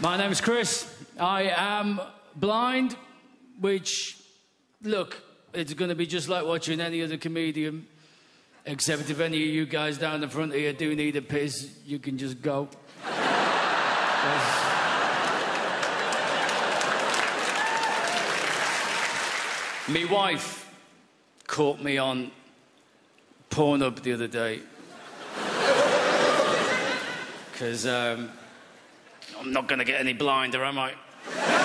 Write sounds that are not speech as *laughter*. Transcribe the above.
My name's Chris. I am blind, which, look, it's going to be just like watching any other comedian, except if any of you guys down the front here do need a piss, you can just go. *laughs* Me wife caught me on Pornhub the other day. *laughs* Because um, I'm not going to get any blinder, am I?